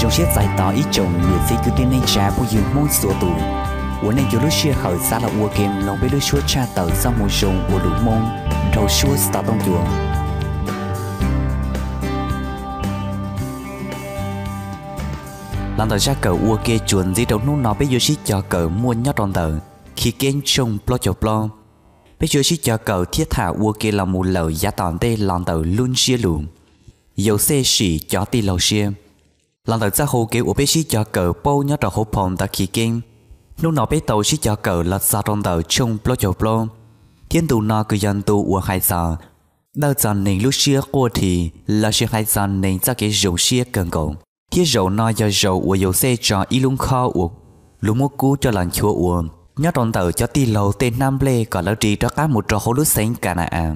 trong chiếc giải tỏ ý chồng người phi cứ tiên nên trả của dương môn sửa tù. Uống nên dưới lúc chia khởi xa là ua kèm lòng bên đứa chúa cha tờ sau mùa dùng của đủ môn đầu chúa tỏ tông chuồng lần tờ ra cờ ua kê chuồn di đầu nút nó bây giờ chỉ cho cờ mua nhót đòn tờ. Khi kênh trông plo cho plo bây giờ chỉ cho cờ thiết thả ua kê là một lời giá toàn tê lòn tờ luôn chia lùm dầu xe xỉ cho tì lầu xia lần đầu ra hồ kêu ua bây sĩ cho cờ bao nhớ trò hộp phòng ta khi kinh. Lúc nào bây tàu sĩ cho cờ là ra tròn tàu chung plo cho plo. Thiên tù nó cứ dân tù ua hai giờ đào dần nên lúc xưa qua thì là xia hai dần nên ra cái rượu xưa cần cầu. Thiết dầu no do dầu của dầu xe cho y lung kho uống lúc mua cú cho lần chúa uống nhớ trong tàu cho ti lầu tên nam lê còn lỡ trì cho cá một trò hồ lúc xanh cả nà à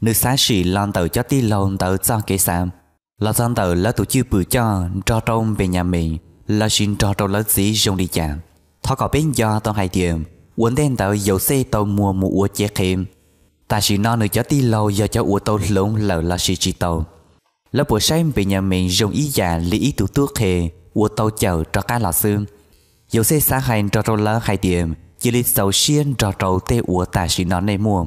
nữ xá sĩ lần tàu cho ti lầu tàu cho cái sam là dân tờ là tổ chức bự cho cho trong về nhà mình, là xin cho trong lỡ gì dùng đi chàng thọ có bên do tao hai tiền uốn đen tàu dầu xe tàu mua một uống chế thêm ta chỉ no nữa cho ti lâu giờ cho uống tàu lớn lỡ là sĩ chỉ tàu là buổi sáng về nhà mình dùng ý giả lý ý tủ tuốt hề của tàu chờ cho cá lò xương. Dầu xe sáng hành cho trâu lỡ hai tiền chỉ lý sầu xiên cho trâu tê của ta chỉ non này mua.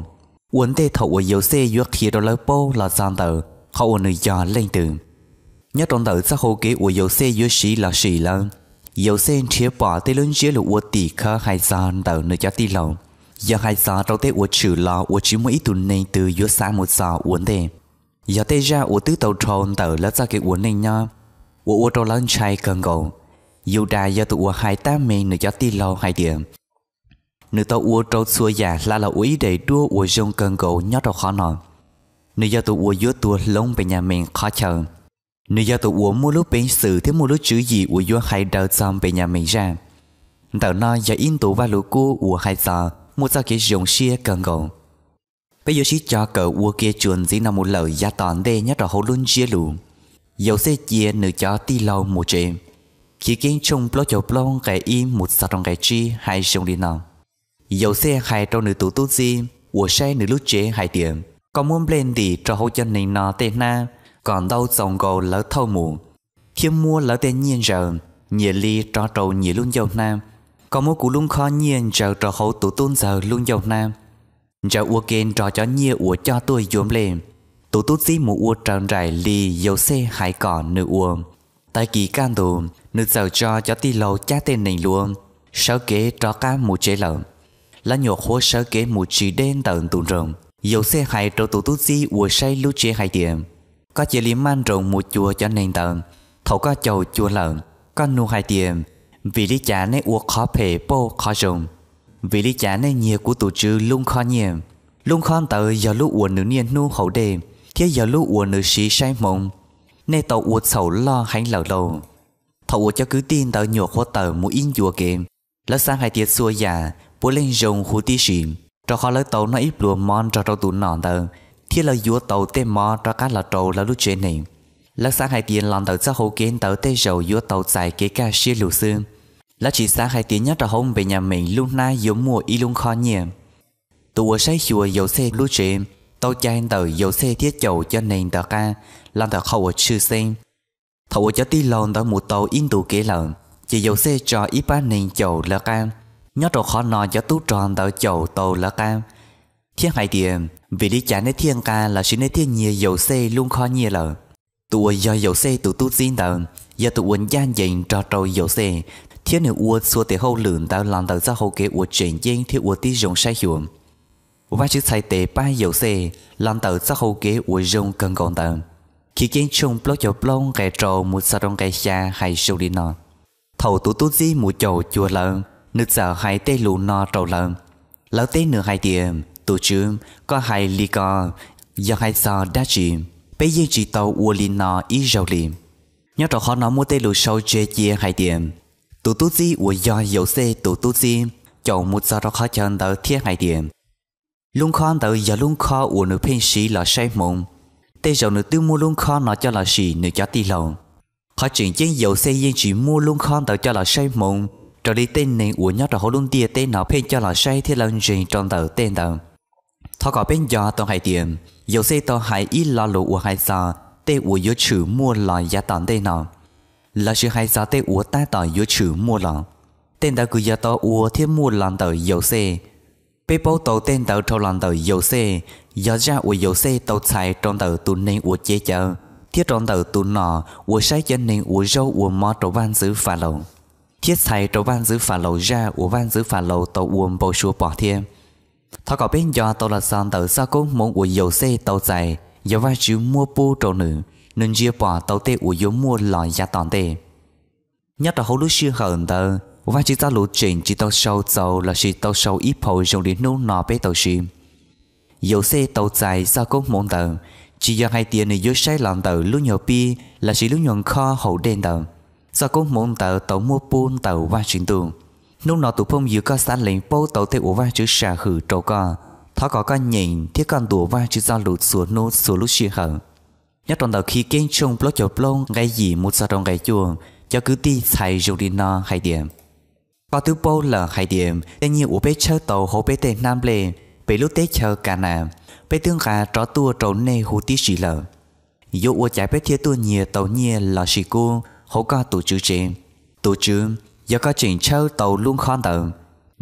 Uốn tê thầu của dầu xe yuộc khi đồ lỡ bô là giòn tờ họ uốn người giò lên từ nhớ trong tờ xã hội kế của dầu xe dưới sĩ là sĩ là dầu xe chia bỏ tê lớn dưới lụ của tỷ khá hai xa tờ nơi cho tỷ lầu. Giờ hai xa trong tê của trừ là của chỉ mỗi tuần này từ dưới xa một xa uốn tê giờ tê ra của tứ tàu tròn tờ là ra cái uốn này nha. Của ô tô lớn chạy cần cầu. Dù đà giờ tụ hai tám mình nơi cho tỷ lầu hai điểm nữ tàu ô tô xua già là là úy để đua ô dông cần cầu nhót đầu khó nọ nếu giờ tụ ô dưới tua lông về nhà mình khó chờ. Nếu giờ tụ ô mua lúc bên sự thế mua lúc chữ gì ô dưới hai đầu xong về nhà mình ra. Tờ nó giờ in tụ và lũ cô ô hai giờ mua ra cái dòng xia cần cầu bây giờ chỉ cho cờ ua kia chuồn gì nằm một lời gia toàn đê nhất là hậu luôn chia lù dầu xe chia nửa cho ti lâu một chuyện khi kiến chung blo cho blo cái im một sao trong cái chi hay dùng đi nào dầu xe hai trong nửa tủ tụ gì ua xe nửa lúc chế hai tiền có muốn lên thì cho hậu chân này nó tên na, còn đâu dòng gầu lỡ thâu mù. Khi mua lỡ tên nhiên giờ nhiều ly cho trầu nhiều luôn dầu nam Có mua cú luôn khó nhiên giờ cho hậu tụ tôn giờ luôn dầu nam giờ ua kênh trò cho nhiều ua cho tôi dùm lên tụ tút dí mù ua tròn rải lì dầu xe hải cỏ nữ ua. Tại kỳ can tù, nữ giờ cho cho ti lâu cha tên này luôn sớ kế cho cá mù chế lợn lá nhột hố sớ kế mù chỉ đen tận tù rồng dầu xe hai trâu tụ tút dí ua say lưu chế hai tiệm có chế lý man rồng một chùa cho nền tầng thầu có chầu chùa lợn, có nu hai tiệm vì lý trả nên ua khó phê, bô khó rộng. vì lý trả nên nhiều của tổ chức luôn khó nhiệm. luôn khó tới giờ lúc uổng nữ niên nu hậu đề thế giờ lúc uổng nữ sĩ sai mộng nên tàu uổng sầu lo hành lờ lâu thầu uổng cho cứ tin tờ nhổ khó tờ mũi in chùa kề lỡ sang hai tiệt xua giả. bố lên rồng hú tí xìm cho khó lấy tàu nó ít lùa mòn cho trâu tụ nọ tờ. Thiết là vua tàu tê mò cho cá là trâu là lúc trên này lỡ sáng hai tiền lòng tàu cho hậu kiến tàu tê dầu vua tàu dài kế ca xia lù xương là chỉ sáng hai tiếng nhất là hôm về nhà mình lúc nay giống mùa y luôn khó nhiều tụi say chùa dầu xe lúc chuyện, tàu chạy tàu dầu xe thiết chầu cho nền tàu ca. Làm tàu khẩu sư xem thầu cho tí lòng tàu một tàu in tụ kế lợn. Chỉ dầu xe cho ít ba nền chầu là ca nhớ trò khó nọ cho tú tròn tạo chầu tàu là cam. Thiên hải tiền vì lý chán nơi thiên ca là xin nơi thiên nhiều dầu xe luôn khó nhiều lợn tụi do dầu xe tụ tu xin tờ giờ tụi uốn gian dành cho trâu dầu xe thiên nữ uốn xua tế hậu lượng tạo làm tạo ra hậu kế uốn chuyển dân thì uốn tí dùng sai hiểu và chữ sai tế ba dầu xe làm tạo ra hậu kế uốn dùng cần còn tao khi kiến chung blog cho blog cái trâu một sa rong cái xa hay sâu đi nọ. Thầu tú tu di một chầu chùa lợn nước giờ hai tê lũ nọ trâu lợn. Lão tê nửa hai tiền tổ chức có hai ly co, do hai sao đa chìm bây giờ chỉ tàu ua lì nọ ý rau liềm nhớ trò khó nó mua tê lũ sâu chê chia hai tiền tổ tu di ua do dầu xe tổ tu di chọn một giờ trò khó chân tới thiết hai tiệm luôn khó tới giờ luôn khó ua nữ phiên sĩ là say mộng. Tê dầu nữ tư mua luôn khó nó cho là sĩ nữ cho tì lòng khó chuyện trên dầu xe yên chỉ mua luôn khó tới cho là say mộng rồi đi tên này của nhóc rồi họ luôn tia, tên nào phê cho là say thì lần gì trong tờ tên tờ. Thọ có bên do tao hay tiền dầu xe tao hay ít lo lụ của hai giờ tê của yếu chữ mua là giá tận tên nào là sự hay sao tê uống ta tỏ yếu chữ mua lọ tên đã cứ giờ tỏ ủa thêm mua lần tờ dầu xe bê bố tàu tên tờ trâu lần tờ dầu xe giờ ra uống dầu xe tàu xài trong tờ tụ nên uống chế chờ thiết trong tờ tụ nọ uống sai chân nên uống râu uống mò trâu van giữ phà lầu thiết xài trâu van giữ phà lầu ra, ủa van giữ phà lầu tàu uổng bầu xua bỏ thêm. thọ có bên do tàu là sàn tàu sao cũng muốn ủa dầu xe tàu dài giờ vai chữ mua pu trâu nữ, nên chia bỏ tàu tê ủa yếu mua lò giá toàn tê. Nhất là hầu lúc xưa hờn tờ và chỉ ta lũ trình chỉ tàu sâu tàu là chỉ tàu sâu ít phôi dùng đến nô nọ bê tàu xìm dầu xe tàu dài sao cũng muốn tờ, chỉ do hai tiền này dưới xe làm tờ lúc nhiều pi là chỉ lúc nhuận kho hậu đen tờ do cũng muốn tờ tàu mua buôn tàu và chuyển tường lúc nọ tụ phong dự có sản lệnh bố tàu tê ủ vai chữ xà hử trâu co Thó có con nhìn thiết con đùa vai chữ giao lụt xuống nô xuống lúc xì hở. Nhất trong đầu khi kén chung blog chầu plong ngay gì một sao trong ngày chuồng, cho cứ đi xài dùng đi no hay điểm. Có thứ bố là hay điểm tên nhiều ủ bé chơi tàu hồ bé tên nam lê bế lúc tết chờ cả nà. Bé tương gà trò tua trốn nê hủ tí xì lợ. dù ua chạy bé thiết tua nhiều tàu nhiều là xì cuông hổ ca tổ chữ chê tổ chữ do có chuyện chơi tàu luôn khó tàu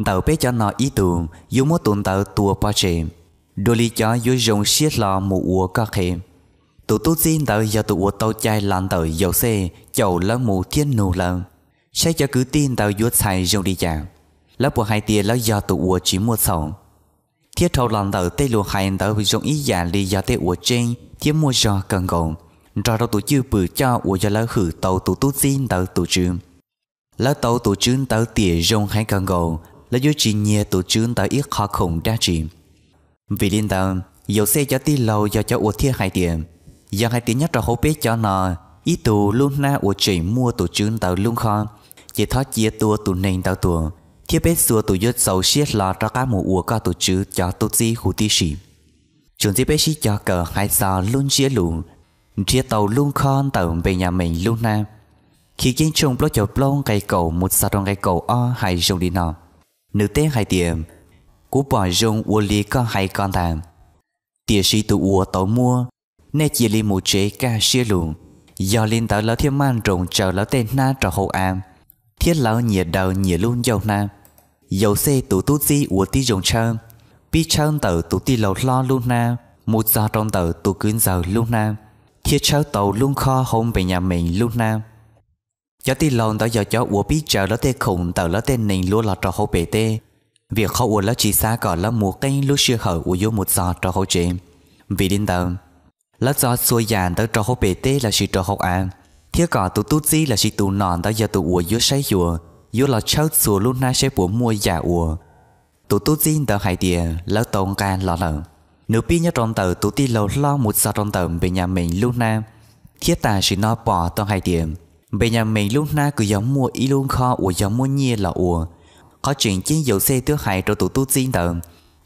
tàu bé cho nó ý tù dù muốn tuần tàu tua ba chê đôi lý cho dù dùng xiết lò mù ua ca khê. Tụ tu xin tàu giờ tụ ua tàu chai lan tàu dầu xe chầu lỡ mù thiên nụ lờ sẽ cho cứ tin tàu yuốt xài dùng đi chàng lá bộ hai tia lỡ giờ tụ ua chỉ mua sầu thiết thâu lan tàu tê lùa hai tàu dùng ý giả lý giờ tê ua trên thiết mua cho cần gồm rồi đâu tổ chưa bự cho của cho lão hử tàu tụ tu xin tàu tổ trừ lão tàu tổ trừ tàu tỉa rong hai càng gầu là do chỉ nhẹ tổ trừ tàu ít khó khủng đa trị vì liên tàu, dầu xe cho ti lâu do cho ua thiên hai tiền do hai tiền nhất ra hố bế cho nó, ý tù luôn na ủa chỉ mua tổ trứng tàu luôn kho. Chỉ thoát chia tua tù nền tàu tù thiết bế xua tù dốt sầu xiết lò cho cá mù ủa ca tổ chữ cho tổ gì hủ tí sĩ chúng chỉ bế xí cho cờ hai sao luôn chia lù chia tàu luôn kho tàu về nhà mình luôn na. Khi kiến trung blog cho blog cây cầu, một sao trong cây cầu o hay dùng đi nọ. Nữ tế hai tiệm, cú bỏ dùng u lý có hai con tạm tiệc sĩ tụ ủa tàu mua, nè chỉ li một chế ca xia luồng. Do liên tàu lão thiên man trùng chờ lão tên na trò hậu am thiết lão nhiệt đầu nhiệt luôn dầu na. Dầu xe tụ tu di của tí dùng chơ. Bi chơ tàu tụ ti lầu lo luôn na. Một giờ trong tàu tụ cưới giờ luôn na khi cháu tàu luôn kho hôm về nhà mình luôn nam. Cho ti lầu đó giờ cho của biết chờ lỡ tên khủng tàu lỡ tên nình luôn là trò hậu bể tê. Việc khó của lỡ chỉ xa cỏ lỡ mùa cây lúc chưa hở của vô một giờ trò hậu chế vì đến tàu lỡ do xuôi dàn tới trò hô bể tê là chỉ trò hô an thiết cỏ tụ tút gì là chỉ tụ nòn tới giờ tụ ủa vô say chùa. vô là cháu xùa luôn na sẽ buồn mua giả ủa. Tụ tút gì tờ hải tiền lỡ tông can lọ lờ nếu biết nhớ trong tờ tụ ti lâu lo một sao trong tờ về nhà mình luôn na. Thiết ta chỉ nó bỏ tông hai địa về nhà mình luôn na cứ giống mua ý luôn kho, ủa giống mua nhiên là ủa. Có chuyện chiến dầu xe tước hải cho tụ tu tiên tờ.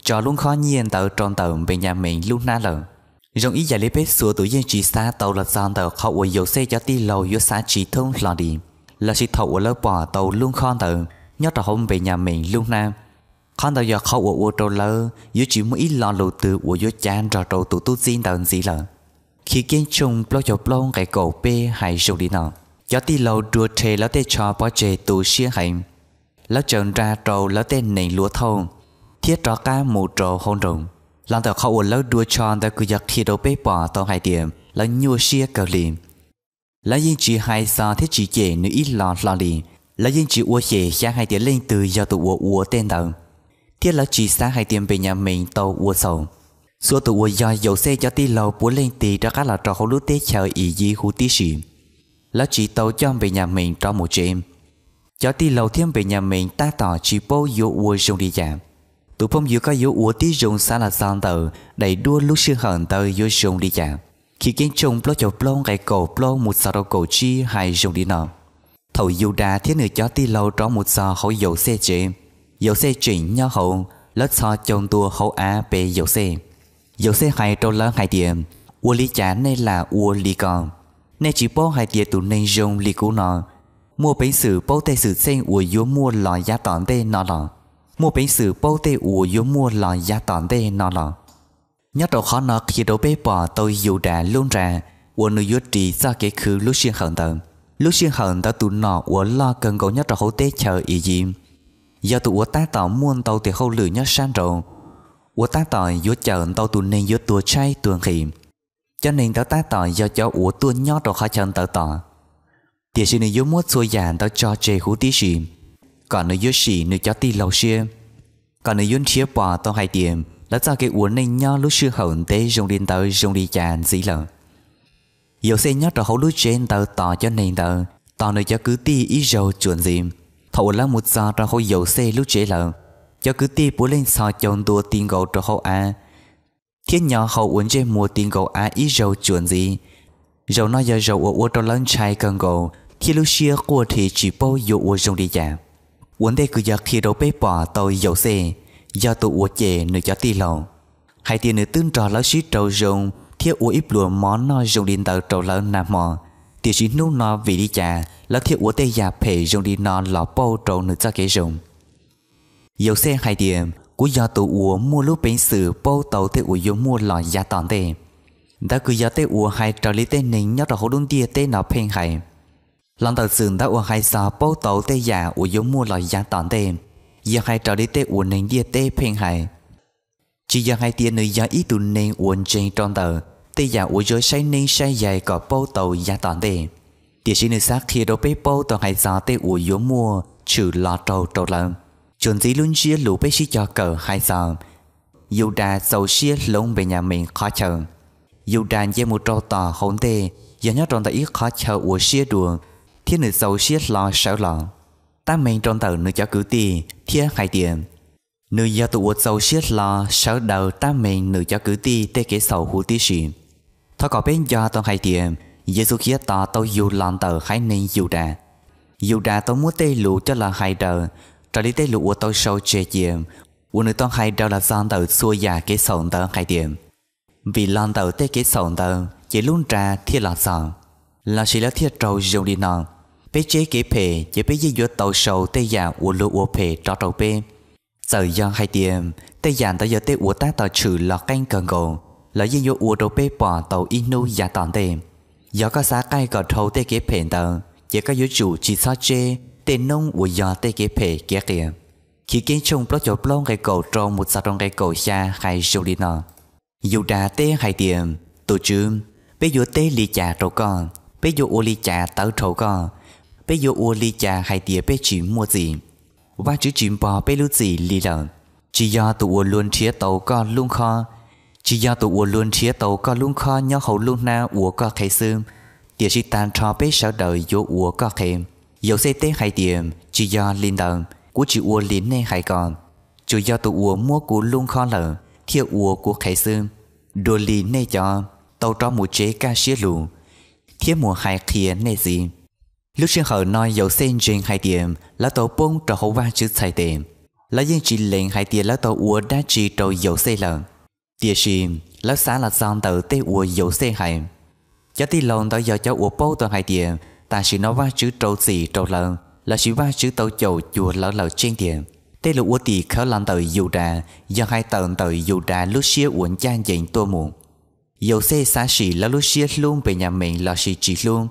Cho luôn khó nhiên tờ trong tờ về nhà mình luôn na lờ. Rong ý giải lý bếp xua tụi dân chỉ xa, tàu là dàn tờ kho, ủa dầu xe cho ti lâu yếu xa chỉ thông lò đi. Là chỉ thầu ở lớp bỏ tàu luôn kho tờ. Nhớ trò hôm về nhà mình luôn na khon tàu giờ khâu ở ô tô lơ yếu chỉ ít lòng lụt từ ở yếu chán rồi trâu tụ tu xin tàu gì lờ. Khi kiến chung bao cho bao cái cổ bê hay dùng đi nào cho ti lâu đua thề lão tê cho bao chê tụ xia hành lão trần ra trâu lão tên nịnh lúa thông thiết trò cá mù trâu hôn rồng lần đầu họ lão đua tròn đã cứ giặc thi đấu bê bỏ tao hai điểm Lão nhua xia cầu liền Lão yên chỉ hai sao thế chỉ chế nữ ít lo lo liền Lão yên chỉ ua chế sang hai tiếng lên từ giờ tụ ua ua tên đầu thiết là chỉ sáng hai tiền về nhà mình tàu ua sầu. Xua tụ ua do dầu xe cho ti lâu bố lên tì đó các là trò không lúc tế chờ ý gì hú tí xì là chỉ tàu cho về nhà mình cho một chuyện cho ti lâu thêm về nhà mình ta tỏ chỉ bố dụ ua dùng đi giảm tụ phong dụ có dụ ua tí dùng xa là sang tờ đầy đua lúc sư hận tờ dụ dùng đi giảm, khi kiến trùng plô cho plô cái cổ plô một sao đầu cổ chi hay dùng đi nọ. Thầu dù đà thiết người cho ti lâu cho một sao hậu dầu xe chế dầu xe chuyển nhau hậu lất so chồng tua hậu á bề dầu xe. Dầu xe hay trâu lớn hai điểm ua lý chả nên là ua lý con nên chỉ bố hai điểm tụ nên dùng lý cũ nọ mua bánh sự bố tê sự sen ua yếu mua lò giá tỏn tê nọ lọ. Mua bánh sự bao tê ủ yếu mua lò giá tòn tê nọ lò nhớ đầu khó nó khi đầu bê bỏ tôi dù đã luôn ra ủ nữ yếu trì ra cái khứ lúc xuyên hận tờ. Lúc xuyên hận ta tụ nọ của lo cần cầu nhất đầu hậu tê chờ ý gì giờ tụ của ta tỏ muôn tàu thì khâu lửa nhớ san rồi của ta tỏ yếu chờ tàu tụ nên yếu tùa chay tuần khỉ. Cho nên tao ta tỏ do cho của tùa nhót rồi khó chân tàu tỏ thì xin này yếu muốn xua giàn tao cho chê hú tí xì. Còn nếu yếu xì, nếu cho tì lâu xìa còn nếu yếu chia bỏ tao hai tiền là cho cái uốn nên nhó lúc xưa hậu tế dùng đi tàu dùng đi chàn dĩ lợn Yêu xe nhót rồi hấu lúc trên tàu tỏ cho nên tàu. Tỏ nơi cho cứ ti ý dầu chuẩn dìm. Thầu là một giờ ra hậu dầu xe lúc chế lợ Cho cứ ti bố lên sò chồng đua tiền gầu cho hậu à Thiên nhỏ hậu uống chế mua tiền gầu à ý dầu chuẩn gì. Dầu nó giờ dầu uống trong lớn chai cần gầu Thì lúc xưa của thì chỉ bao dụ uống trong đi giả Uống đây cứ giờ khi đâu bế bỏ tôi dầu xe, Do tụ uống chế nửa cho ti lầu. Hai tiền nửa tương trò lão xí trâu rồng, thiết uống ít lúa món nó dùng điện tờ trầu lớn nà mò thì chỉ nút nó vì đi chả là thiệu ủa tê già phê dùng đi nó lọ bao trầu nữ cho cái dùng dầu xe hai điểm, cú do tụ ủa mua lúc bánh sử bao tàu tê ủa dùng mua lọ giá tòn tê đã cứ do tê ủa hai trò lý tê nính nhớ là hỗ đúng tia tê nó phê hay lần đầu sừng đã ủa hai sao bao tàu tê già ủa dùng mua lọ giá tòn tê giờ hai trò lý tê ủa nính tia tê phê hay chỉ giờ hai tia nữ giá ý tụ nên uốn trên trong tờ tê giả ủ rồi say nên say dài có bao tàu giá toàn tê tia xin nơi xác khi đô bê bao tàu hay giá tê ủ yếu mua trừ lọ trâu trâu lợn. chuẩn gì luôn chia lũ bê xí cho cờ hai giá dù đà dầu xia lông về nhà mình khó chờ. Dù đà dê một trâu tỏ hôn tê, giờ nhớ trong tờ ít khó chờ ủ xia đùa. Thiên nữ dầu xia lọ sợ lọ ta mình trong tờ nữ cho cứ tì thiên hai tiền nữ tụi tụ dầu xiết lọ sợ đầu ta mình nữ cho cứ ti tê kế sầu hủ tí xì thôi có bên do tôi hay tiền Giêsu kia tỏ tôi dù lòng tờ hay nên dù đà. Dù đà tôi muốn tê lũ cho là hai đờ. Trở đi tê lũ của tôi sâu chê tiệm của nữ tôi hay đờ là do tờ xua già kế sầu tờ hay tiền vì lòng tờ tê kế sầu tờ, chỉ luôn ra thiết là sầu là chỉ là thiết trâu dùng đi nọ bé chế kế phê, chỉ bé dây dựa tàu sâu tê già của lũ của phê cho trâu bê giờ do hai tiền Tê giàn tới giờ tê của ta tờ trừ lọt canh cần gồ là dân vô ủa đồ bê bỏ tàu inu giả tòn tề gió có xá cay gọt thâu tê kế phê tờ. Chỉ có yếu chủ chỉ sao chê, tê nông ủa gió tê kế phê kia kìa. Khi kiến chung bó chỗ bó cái cổ trong một sao trong cái cổ xa hay sâu đi nọ. Dù đà tê hai tiền tổ chứ bây giờ tê lì trà trâu con bây giờ ủa lì trà tàu trâu con bây giờ ủa lì trà hai tiền bây chỉ mua gì. Và chữ chìm bò bê lưu gì lì lợn. Chỉ do tụ luôn chia tàu con luôn kho chỉ do tụ luôn chia tàu có luôn kho nhau hậu luôn na ủa có khai xương. Tiệt sĩ tàn cho bế sợ đời vô ủa có thêm dầu xe tế hay tiệm chỉ do linh đồng của chị ủa lín nên hay còn. Chủ do tụ ủa mua của luôn kho lợ thiệu ủa của khai xương. Đồ lì nên cho tàu cho một chế ca xía lù. Thiết mùa hai khía nên gì. Lúc sinh hở nói dầu xe trên hai tiệm là tàu bông cho hậu vang chữ sai tiệm, lá dân chỉ lệnh hai tiệm lá tàu ua đã chỉ trâu dầu xe lợn tia xìm lá xã là sang tàu tê ua dầu xe hai cho tí lòng tới giờ cho ua bố tôi hay tìa, ta chỉ nói vang chữ trâu gì trâu lợn là chỉ vang chữ tàu chầu chùa lỡ lỡ trên tìa. tê lụ ua tì khở lan tàu dù đà do hai tàu tàu dù đà lúc xia uốn chan dành tô muộn. dầu xe xã xì là lúc xia luôn về nhà mình là sĩ chỉ luôn.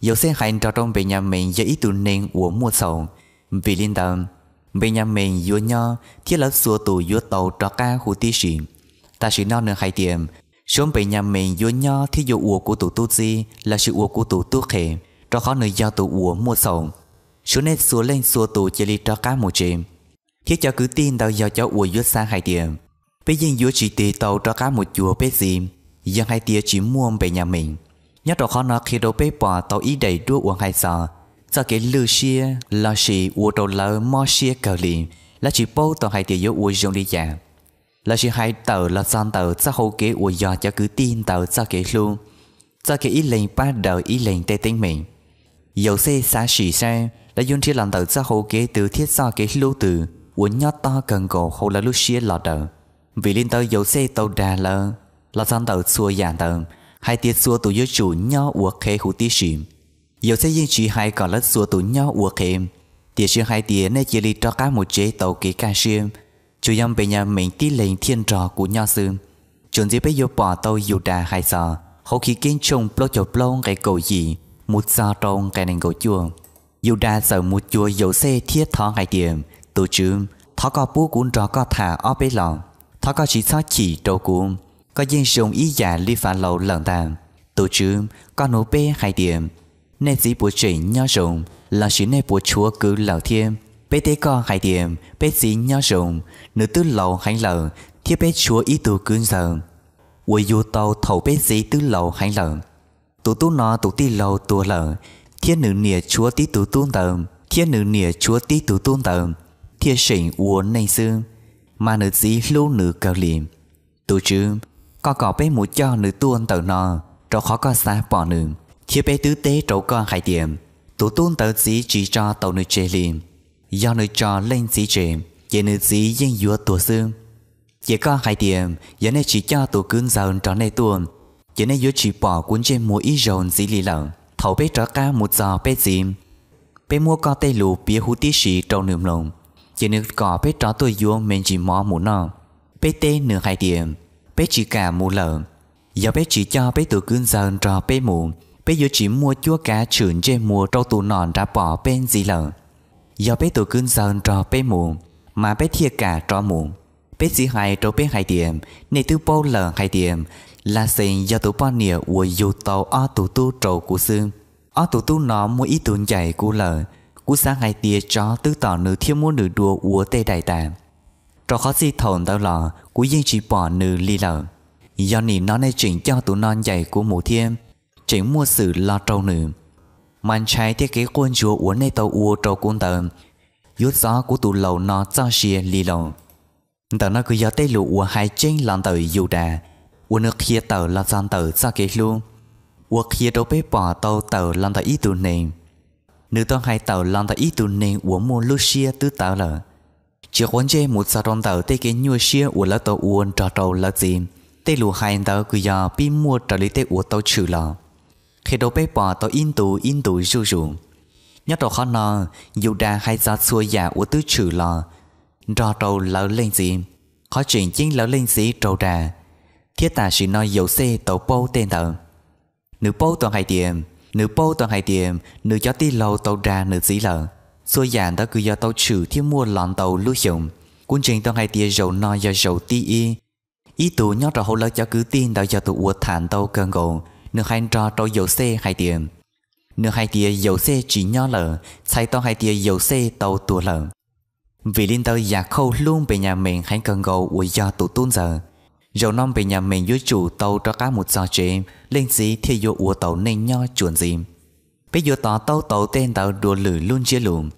Dấu xe hành trò trong bên nhà mình do ý tụ nên uống mua sầu. Vì linh tâm Bên nhà mình vô nho Thiết lập xua tù vô tàu trò ca hủ tí sĩ Ta chỉ non nữa hai tiệm xuống bị nhà mình vô nho thì vô ủa của tụ tu gì Là sự ủa của tụ tu khề Cho khó nơi do tụ ủa mua sầu. Số nên xua lên xua tụ chỉ li cho cá một chìm. Thiết cho cứ tin tàu do cho ủa vô sang hai tiệm Bây giờ vô chỉ tì tàu cho cá một chùa bế gì. Dân hai tia chỉ mua về nhà mình. Nhất là khó nó khi đâu bê bỏ, tàu ý đầy đua uống hai giờ cho cái lư xia là xì uống đầu lỡ mò xia, cờ liền là chỉ bố tàu hai tiền uống dùng đi già là chỉ hai tờ, là san tờ cho hậu kế của giờ cho cứ tin tờ cho kế luôn. Cho kế ý lệnh ba đời ý lệnh tê tính mình dầu xe xa xỉ xe, là dùng thiết làm tờ cho hậu kế từ thiết cho kế lưu từ uống nhớ to cần cổ hậu là lúc xia lọt đời vì liên tờ dầu xe tàu đà là là san tờ xua giàn tờ, hai tiết xua tụ yếu chủ nhau của khế hữu tí xỉ. Dầu xe yên chỉ hai còn lất xua tụ nhau của khế. Tiết xưa hai tiết nên chỉ lý cho cá một chế tàu kế ca xuyên Chủ yam bây nhà mình tí lệnh thiên trò của nho sư. Chuẩn dĩ bây giờ bỏ tàu dù đà hai giờ. Hậu khi kiến chung plô cho plô cái cầu gì. một giờ trong cái nền cầu chùa. Dù đà giờ một chùa dầu xe thiết thọ hai điểm. Tổ chứ thọ có bố cũng rõ có thả ở bế lòng thọ có chỉ cho chỉ trâu cũng có dân dùng ý giả li phá lầu lần tàn tổ chứ có nổ bê hai điểm. Nên dĩ bộ chuyện nho rộng là chỉ nên bộ chúa cứ lão thiên bé tế co hải điểm bé dí nho rụng. Nữ tư lầu hành lờ thiết bé chúa ý tù cương giờ ui dù tàu thầu bé dí tư lầu hành lờ tụ tu nó tụ ti lầu tù lờ thiết nữ nìa chúa tí tù tôn tờ thiết nữ nìa chúa tí tù tôn tờ thiết sỉnh uốn nay xương. Mà nữ dí lưu nữ cao liềm. Tụ chứ có có bé mũ cho nữ tuôn tờ nó cho khó có xa bỏ nữ thiết bé tứ tế trâu con hai điểm. Tụ tôn tờ dí chỉ cho tàu nữ chê liềm do nơi cho lên sĩ trẻ chỉ nữ sĩ dân dùa tổ sư chỉ có hai điểm, giờ này chỉ cho tổ cứng giàu trò này tuôn giờ này yếu chỉ bỏ cuốn trên mua ít rồn gì lì lợn, thầu bé trở cá một giờ bé dìm bé mua có tay lù bia hú tí xì trâu nườm lồng. Chỉ nên có bé trở tôi dùa mình chỉ mò mũ nọ bé tê nửa hai điểm bé chỉ cả một lợn. Giờ bé chỉ cho bé tổ cứng giàu trò bé muộn bé yếu chỉ mua chúa cá trưởng trên mua trâu tù nòn ra bỏ bên gì lợn giờ bé tụ cưng sơn cho bé muộn mà bé thiệt cả cho muộn. Bé sĩ hai trò bé hai điểm nên tư bao lờ hai điểm là xin do tụ ba nịa của dù tàu ở tụ tu trầu của xương. Ở tụ tu nó mua ý tưởng dạy của lờ. Của sáng hai tia cho tứ tỏ nữ thiên muốn nữ đùa của tê đại tạm, trò khó gì thồn tao lò của dân chỉ bỏ nữ ly lờ. Do nị nó này chuyện cho tụ non dạy của mù thiên chuyện mua sự lo trâu nữ man trái thiết kế quân chúa uốn này tàu uo trâu quân tàu, yết gió của tù lầu nó cho xìa lì lầu. Tờ nó cứ giờ tây lụ uo hai chân lòn tàu dù đà. Uo nước kia tàu là gian tàu cho cái luôn uo kia đâu bế bỏ tàu tàu lòn tàu ít tù nền nữ tàu hai tàu lòn tàu ít tù nền uo mua lu xìa tứ tàu là, chỉ quân chê một sao trong tàu tây cái nhua xìa uo là tàu uo trò trâu là gì. Tây lụ hai tàu cứ giờ pin mua trò lý tây uo tàu chữ là khi đồ bếp bỏ tàu in tù in tù ru ru nhớ đầu khó nò dù đa hay giá xua giả của tứ trừ là rò tàu lỡ lên gì khó chuyện chính lỡ lên gì trâu đà thiết tà chỉ nói dầu xe tàu bâu tên thật, nữ bâu toàn hai tiệm nữ bâu toàn hai tiệm nữ cho tí lâu tàu ra nữ dĩ lờ xua giả đó cứ do tàu trừ thiết mua lọn tàu lưu dụng. Quân trình toàn hai tiệm dầu no do dầu ti y. Ý tù nhớ rồi hậu lỡ cho cứ tin đã do tụ uất thản tàu cơn gồm nữ hai trò trò dầu xe hai tiền. Nữ hai tia dầu xe chỉ nho lở sai to hai tia dầu xe tàu tua lở. Vì linh tơ giả khâu luôn về nhà mình, hãy cần gầu uất do tụ tuôn giờ. Dầu non về nhà mình với chủ tàu cho cá một giờ chế lên gì thì vô ủa tàu nên nho chuẩn gì bây giờ tàu tàu tàu tên tàu đùa lử luôn chia lùm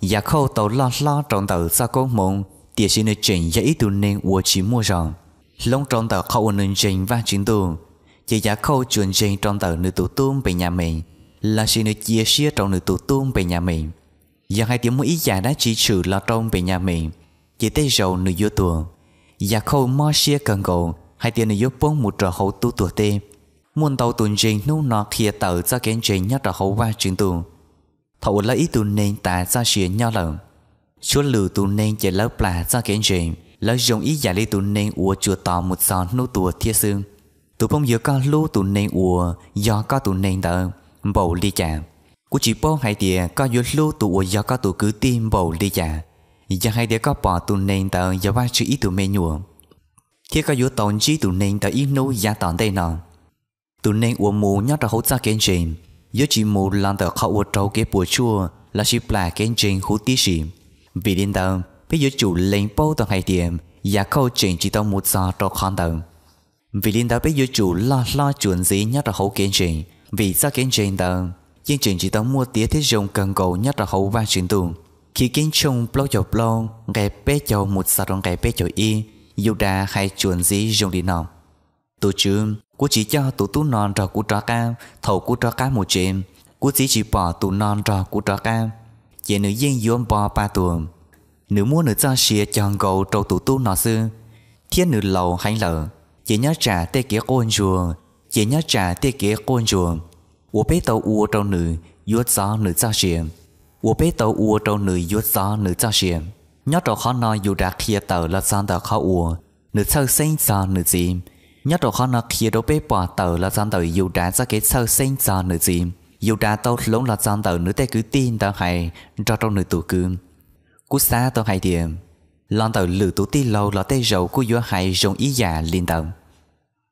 giả khâu tàu lo lo trong tàu ra có mộng, tia xin được chuyện dễ tụ nên ủa chỉ mua rồi lông trong tàu khâu nên trình và chính tù chỉ giả khâu chuyện chuyện trong tờ nữ tụ tuôn về nhà mình, là sự nữ chia sẻ trong nữ tụ tuôn về nhà mình. Và hai tiếng mỗi ý giả đã chỉ trừ là trong về nhà mình, chỉ tới giàu nữ vô tuồng giả khâu mò xia cần cầu hai tiếng nữ vô bốn một trò hậu tu tuổi tê. Muốn tàu tuần trình nô nọ kia tờ ra kén trình nhất trò hậu qua chuyện tu thầu là ý tu nên ta ra xia nhau lần chúa lử tu nên chỉ lớp là ra kén trình lỡ dùng ý giả lý tu nên ua chùa tò một giò nô tùa thiết xương tụ bông giữa có lưu tụ nên ua do có tụ nên tờ, bầu đi chà của chị bông hai tiền có giữa lưu tụ ua do có tụ cứ tim bầu đi chà giờ hai đứa có bỏ tụ nền tờ, giờ ba chữ ý tụ mê nhùa khi có giữa tồn chí tụ nền tờ ít nô giá tòn đây nọ. Tụ nền của mù nhắc ra hỗ trợ kiến trình giờ chị mù làm tờ khẩu trâu kế bùa chua, là chị là kiến trình hữu tí xì. Vì đến tờ, bây giờ chủ lên bao tờ hai điểm giá khâu chuyện chỉ tao một giờ trâu con tầng vì liên đã bây giờ chủ lo lo chuẩn gì nhất là hậu kiến trình. Vì sao kiến trình tờ kiến trình chỉ tống mua tía thế dùng cần cầu nhất là hậu ba chuyển tù. khi kiến chung blo cho blo gây bé cho một sao trong gây bé cho y, dù đã hay chuẩn gì dùng đi nào tổ chứ cô chỉ cho tụ tú non trò của trò ca thầu của trò ca một chuyện cô chỉ chỉ bỏ tụ non trò của trò ca chỉ nữ yên yếm bỏ ba tuần nữ mua nữ cho xìa chọn gầu trâu tủ tú nọ sư thiên nữ lầu hay lờ chỉ nhớ trả tê kia côn ruộng, chỉ nhớ trả tê kia côn ruộng. Ủa bé tàu ua trâu nữ yuốt gió nữ gia xiềng ủa bé tàu ua trâu nữ yuốt gió nữ gia xiềng nhớ trâu khó nói dù đã kia tàu là gian tàu khó ua nữ sâu sinh gió nữ dìm. Nhớ trâu khó nói kia đâu bé bỏ tàu là gian tàu dù đã ra cái sâu sinh gió nữ dìm. Dù đã tàu lông là gian tàu nữ tê cứ tin tàu hay cho trâu nữ tụ cương cú xa tàu hay điểm lon tờ lử tụ ti lâu là tay dầu của vô hay dùng ý giả liên tâm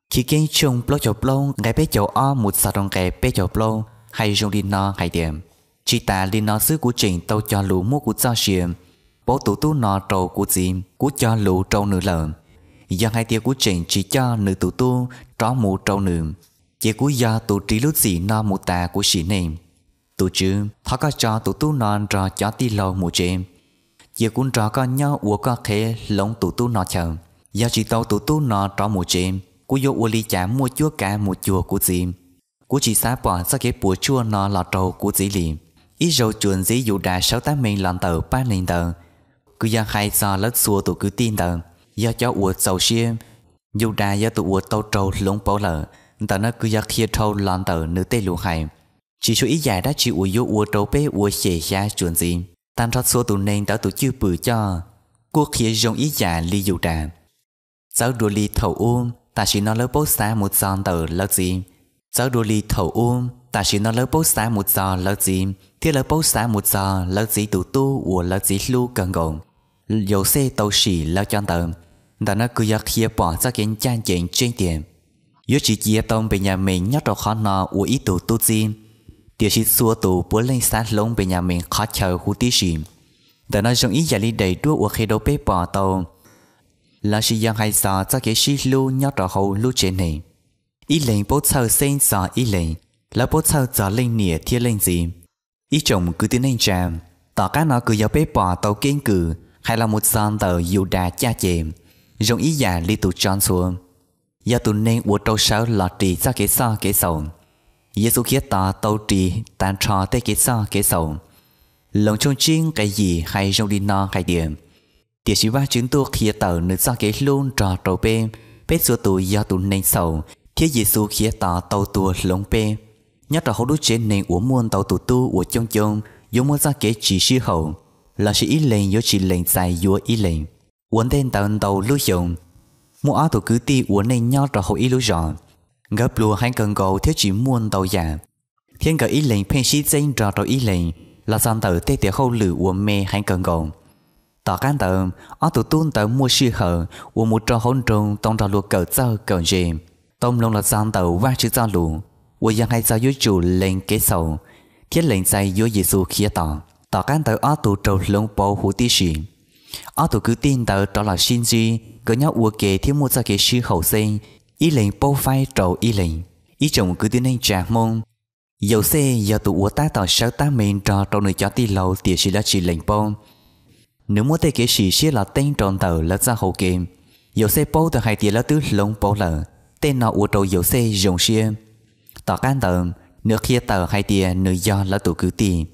khi kiến chung blo cho blo ngay bé cho o một sao đồng cái bé cho blo hay dùng đi no hay điểm chỉ ta đi nó xứ của trình tàu cho lũ mua của cho xiêm bố tụ tu nó trâu của chim của cho lũ trâu nữ lợn do hai tia của trình chỉ cho nữ tụ tu tró mù trâu nữ. Chỉ của do tụ trí lúc gì nó mù tà của sĩ nêm tụ chứ, thó có cho tụ tu non trò cho ti lâu mù chêm giờ cũng trò có nhau ua có khế lông tụ tu nọ chờ. Giờ chỉ tàu tụ tu nọ trò mùa chim, của vô ua ly chả mua chúa cả một chùa của chim của chỉ xá bỏ sao cái bùa chua nọ là trầu của dĩ liệm ít rồi chuẩn dĩ dụ đà sáu tám mình lọn tờ ba nền tờ. Cứ giang hai do lất xua tụ cứ tin tờ. Do cho ua sầu xiêm dù đà do tụ ua tàu trầu lông bảo lợ, tờ nó cứ giang kia trâu lọn tờ nữ tê lũ hai chỉ số ý dài đã chỉ ua vô ua trâu bê ua xề xa chuẩn dĩ tan rót số tụ nên tạo tụ chưa bự cho. Quốc khía rong ý giả li dù trà. Giáo đùa li thầu ôm ta chỉ nó lỡ bố xa một giòn tờ lỡ gì giáo đùa li thầu ôm ta chỉ nó lỡ bố xa một giò lỡ gì thế lỡ bố xa một giò lỡ gì tụ tu của lỡ gì lu cần gồm dầu xe tàu xỉ lỡ cho tờ. Ta nó cứ giặc khía bỏ ra kiến chan chuyện trên tiền yếu chỉ chia tông về nhà mình nhắc đầu khó nọ của ý tụ tu gì tiêu chí xua tù bố lên sát lông về nhà mình khó chờ hú tí xìm ta nó dùng ý giả lý đầy đua của khi đâu bế bỏ tàu. Là sự dân hay sao cho cái sĩ lưu nhắc đầu hậu lưu trên này ý lệnh bố thơ xin sao ý lệnh. Là bố thơ cho lên nịa thiên lên gì. Ý chồng cứ tiến lên tràm. Tỏ cá nó cứ giáo bế bỏ tàu kiên cử, hay là một son tờ dù đà cha chềm dùng ý giả li tụ tròn xuống. Giờ tụ nên của trâu sáu lọt trì ra cái so cái sầu. Giêsu kia ta tàu trì, tàn trò tê kế so kế sầu lòng trong chiên cái gì hay trong đi no hay điểm. Tiệt sĩ ba chứng tu kia tờ nữ do kế luôn trò trâu bê. Bế xua tù do tù nên sầu Thiết Giêsu kia tỏ tàu tù lông bê. Nhất là hậu đúc trên nền uống muôn tàu tù tu của chông chông. Dùng mua ra kế chỉ sư hậu. Là sự ý lệnh yếu chỉ lệnh dài yếu ý lệnh. Uống tên tàu tàu lưu dụng Mua áo tù cứ ti uống nên nhau trò hậu ý lưu rõ gấp lùa hai cần cầu thiết chỉ muôn tàu giả. Thiên cờ ý lệnh, phen sĩ danh trò trò ý lệnh. Là dân tử tê tê hậu lử của mê hai cần cầu tỏ can tử ở tổ tuân tử mua sư hở. Của một trò hôn trùng tông trò lùa cờ dơ cờ dề. Tông lông là dân tử và chữ giao lù của dân hai dao yếu chủ lệnh kế sầu. Thiết lệnh dạy yếu dì xu khía tỏ. Tỏ can tờ ở tổ trầu lông bầu hủ tí sĩ. Ở tổ cứ tin tử đó là sinh duy cỡ nhau ua kế thiết mua ra kế sư hậu sinh ý lệnh bô phai trầu ý lệnh. Ý chồng cứ tiến hành trả môn. Dầu xe giờ tụ ủa ta tỏ sáu ta mình trò trong nơi cho ti lâu tiệt sĩ đã chỉ lệnh bông nếu muốn tay kế sĩ sẽ là tên tròn tờ là ra hậu kìm dầu xe bô từ hai tiệt là tứ lông bô lờ. Tên nó ủa trầu dầu xe dùng xe tỏ can tờ, nửa kia tờ hai tiệt nửa do là tụ cứ tiền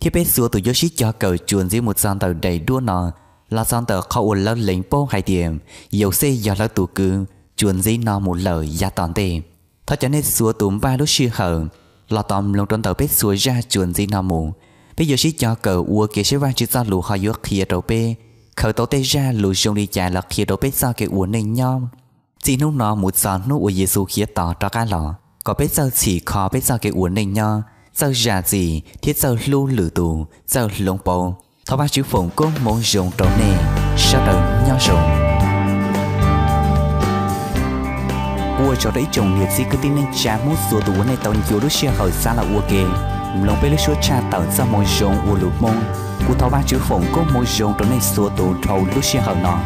khi bé xua tụ yoshi cho cờ chuồn dưới một gian tờ đầy đua nó là gian tờ khó ủa lỡ lệnh bô hai tiệm dầu xe do là tụ cứ chuồn dưới nó một lời gia toàn tề thật cho nên xua tụm ba lúc sư hở là tòm lông trong tờ bếp xua ra chuồn dưới nọ mù. Giờ chỉ cho cờ ua kia sẽ vang chữ ra lù hoa yếu khía đầu bê. Khởi tố tê ra lù dùng đi trả là khía đầu bếp do cái ua nên nhom. Chỉ nút nó một giòn nút ua Giêsu khía tỏ cho cá lọ. Có biết giờ chỉ khó biết giờ cái uốn này nho. Sao già gì, thiết sao lưu lử tù sao lông bầu thọ ba chữ phụng cũng muốn dùng trâu nè. Sao đời nho dùng tôi cho đấy chồng liệt sĩ cứ tin nên cha muốn sửa tù này tàu nhiều đứa xe hỏi xa là ua kề. Lòng bê lấy số cha tàu ra môi dùng ua lụt mông. U thọ ba chữ phụng có môi dùng trong này sửa tù thầu đứa xe hỏi nọ.